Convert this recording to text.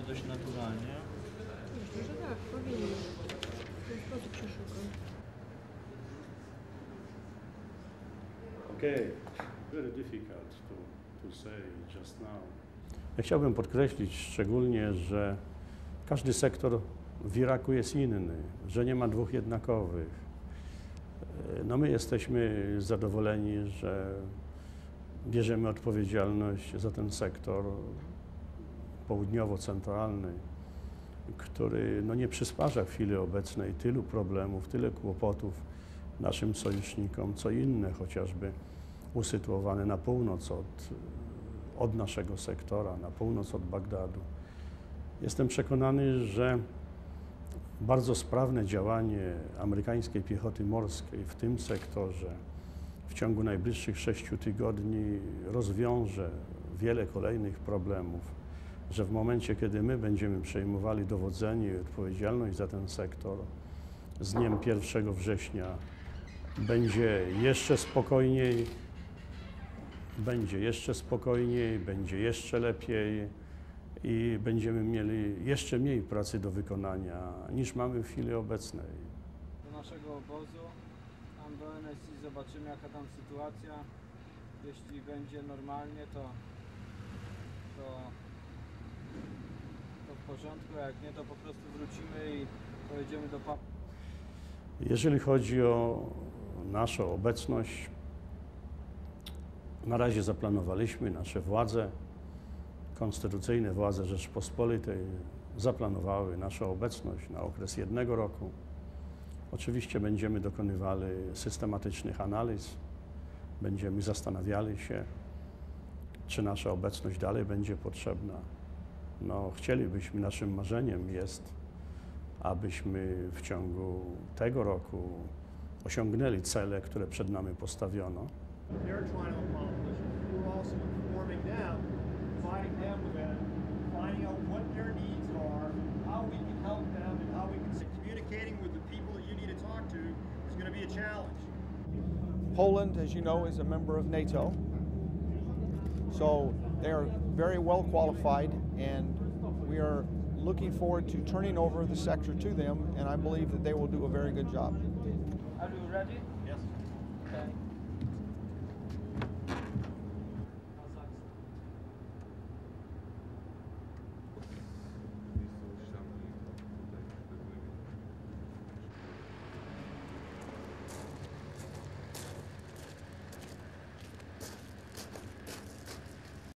wyglądały dość naturalnie. Myślę, że tak, powinny. W ten sposób się szuka. Okay, very difficult to, to say just now. Ja chciałbym podkreślić szczególnie, że każdy sektor w Iraku jest inny, że nie ma dwóch jednakowych. E, No my jesteśmy zadowoleni, że bierzemy odpowiedzialność za ten sektor południowo-centralny, który no nie przysparza w chwili obecnej tylu problemów, tyle kłopotów naszym sojusznikom, co inne, chociażby usytuowane na północ od, od naszego sektora, na północ od Bagdadu. Jestem przekonany, że bardzo sprawne działanie amerykańskiej piechoty morskiej w tym sektorze w ciągu najbliższych sześciu tygodni rozwiąże wiele kolejnych problemów, że w momencie, kiedy my będziemy przejmowali dowodzenie i odpowiedzialność za ten sektor, z dniem 1 września będzie jeszcze spokojniej, będzie jeszcze spokojniej, będzie jeszcze lepiej i będziemy mieli jeszcze mniej pracy do wykonania niż mamy w chwili obecnej. Do naszego obozu, tam do NSI zobaczymy jaka tam sytuacja. Jeśli będzie normalnie, to, to w porządku, a jak nie, to po prostu wrócimy i pojedziemy do. Jeżeli chodzi o naszą obecność, na razie zaplanowaliśmy, nasze władze, konstytucyjne władze Rzeczpospolitej zaplanowały naszą obecność na okres jednego roku. Oczywiście będziemy dokonywali systematycznych analiz, będziemy zastanawiali się, czy nasza obecność dalej będzie potrzebna. No, chcielibyśmy, naszym marzeniem jest, abyśmy w ciągu tego roku osiągnęli cele, które przed nami postawiono. Poland, as you know, is a member of NATO. So they are very well qualified, and we are looking forward to turning over the sector to them, and I believe that they will do a very good job. Are you ready? Yes. Okay.